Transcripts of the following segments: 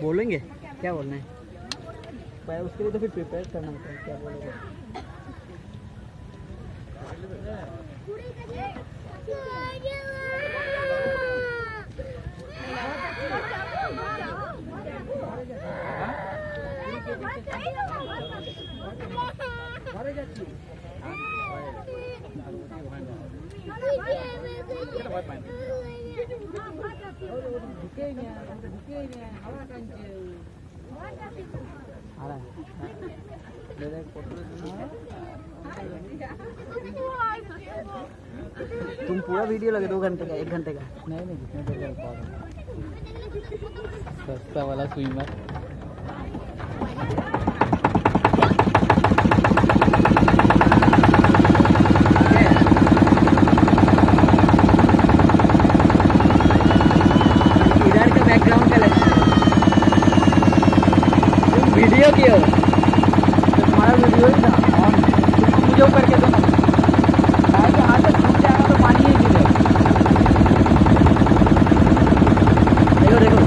बोलेंगे? क्या बोलना है? भाई उसके लिए तो फिर प्रिपेयर करना होता है क्या बोलोगे? है? तुम पूरा वीडियो लगे दो घंटे का, एक घंटे का। नहीं नहीं, जितने देर पाओ सस्ता वाला स्विमर इधर का बैकग्राउंड का लगता है तुम वीडियो की हो तो तुम्हारा वीडियो ही था ऑन तुम मुझे ऊपर के दो कहा कि यहाँ से छूट जाएगा तो पानी ही गिरे देखो देखो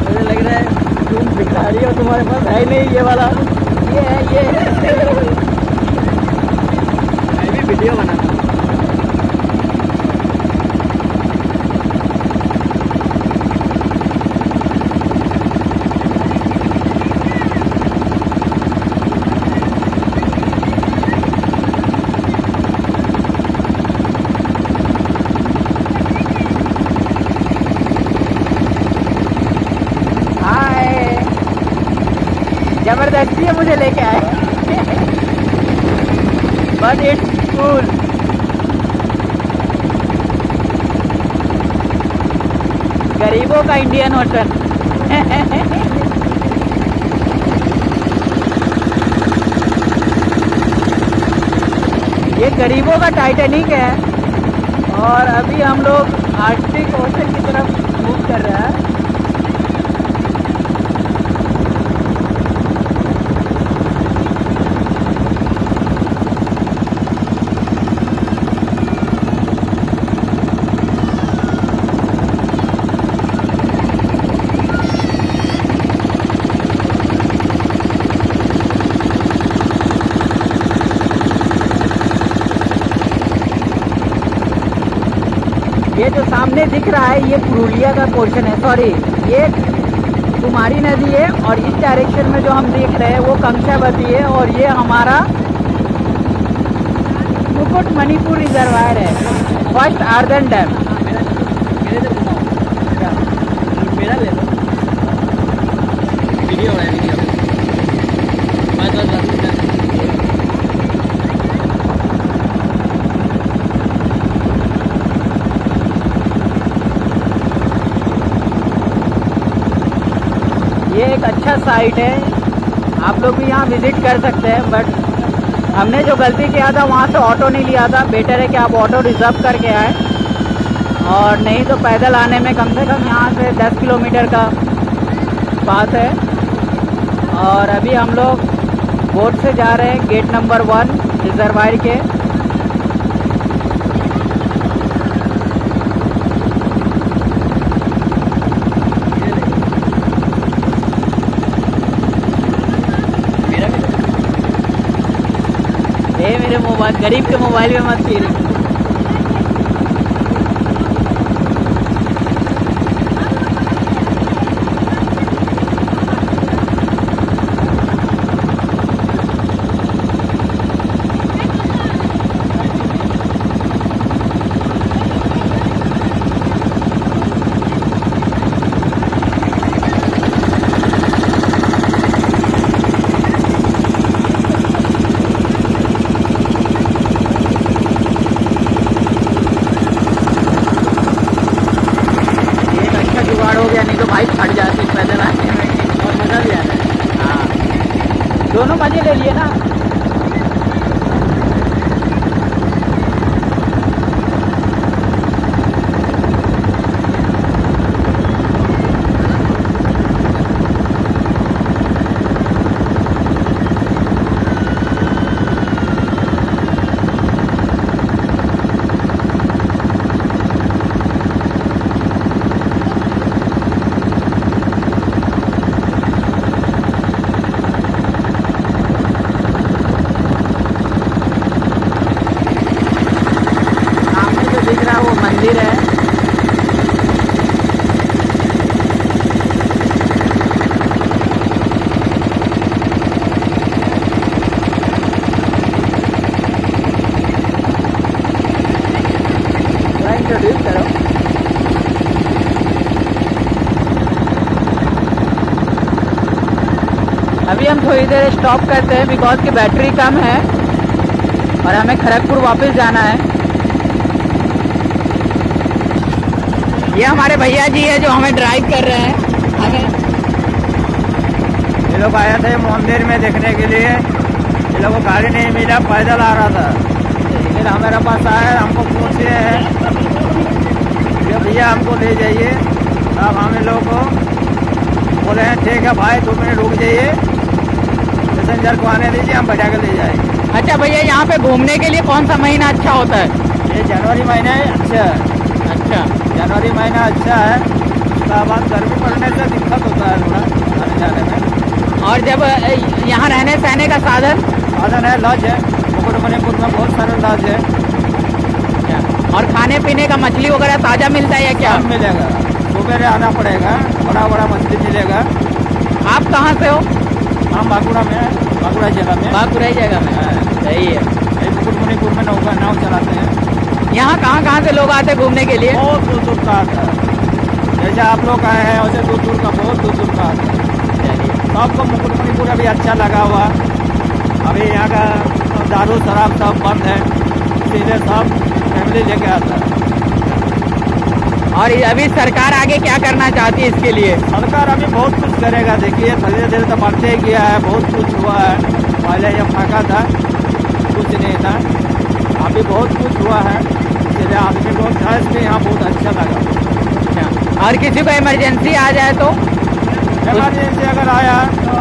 मुझे लग रहा है तुम भिखारी हो तुम्हारे पास है नहीं ये वाला। ये है ये भी वीडियो बनाता हूँ हाय ज़बरदस्ती है, मुझे लेके आए। But it's cool. गरीबों का इंडियन ओशन। ये गरीबों का टाइटेनिक है। और अभी हम लोग आर्कटिक ओशन की तरफ़ मूव कर रहे हैं ये जो सामने दिख रहा है, ये पुरुलिया का पोर्शन है। सॉरी ये कुमारी नदी है और इस डायरेक्शन में जो हम देख रहे हैं, वो कंसावती है और ये हमारा मुकुट मणिपुर रिजर्वायर है। फ़र्स्ट आर्दन डैम मेरा ले लो वीडियो है वीडियो बस बस बस ये एक अच्छा साइट है। आप लोग भी यहाँ विज़िट कर सकते हैं बट हमने जो गलती किया था, वहाँ से ऑटो नहीं लिया था। बेटर है कि आप ऑटो रिज़र्व करके आए। और नहीं तो पैदल आने में कम से कम यहाँ से 10 किलोमीटर का पास है। और अभी हम लोग बोट से जा रहे हैं गेट नंबर वन रिजर्वायर के। मेरे मोबाइल गरीब के मोबाइल में मत फिर। दोनों मज़े ले लिए ना। अभी हम थोड़ी देर स्टॉप करते हैं बिकॉज़ की बैटरी कम है और हमें खड़गपुर वापस जाना है। ये हमारे भैया जी है जो हमें ड्राइव कर रहे हैं। ये लोग आया थे मंदिर में देखने के लिए। ये लोग को गाड़ी नहीं मिला पैदल आ रहा था। फिर हमारे पास आए हमको पूछे हैं। भैया हमको ले जाइए। अब हम लोगों को बोले हैं ठीक है भाई दो मिनट रुक जाइए। पैसेंजर को आने दीजिए हम बैठा कर ले जाएँगे। अच्छा भैया यहाँ पे घूमने के लिए कौन सा महीना अच्छा होता है? ये जनवरी महीना है अच्छा। है अच्छा। जनवरी महीना अच्छा है उसके बाद गर्मी पड़ने से दिक्कत होता है थोड़ा आने जाने में। और जब यहाँ रहने सहने का साधन? साधन है लॉज है। मुकुटमणिपुर में बहुत सारे लॉज है। और खाने पीने का मछली वगैरह ताज़ा मिलता है या क्या? मिलेगा। सुबह आना पड़ेगा बड़ा बड़ा मछली मिलेगा। आप कहाँ से हो? हम बांकुड़ा में बांकुड़ा जगह में बाकुराई जगह में। हाँ, सही है। मुकुटमणिपुर में नौका नाव चलाते हैं। यहाँ कहाँ कहाँ से लोग आते हैं घूमने के लिए? बहुत दूर दूर का आता है। जैसे आप लोग आए हैं वैसे दूर दूर का बहुत दूर दूर का आता है। सबको मुकुटमणिपुर अभी अच्छा लगा हुआ अभी यहाँ का दारू शराब सब बंद है। सीधे सब फैमिली लेके आता है। और अभी सरकार आगे क्या करना चाहती है इसके लिए? सरकार अभी बहुत कुछ करेगा देखिए धीरे धीरे तो बढ़ते ही गया है बहुत कुछ हुआ है। पहले जब फाका था कुछ नहीं था। अभी बहुत कुछ हुआ है इसलिए आदमी को गैस भी यहाँ बहुत अच्छा लगा। और किसी को इमरजेंसी आ जाए तो? इमरजेंसी अगर आया तो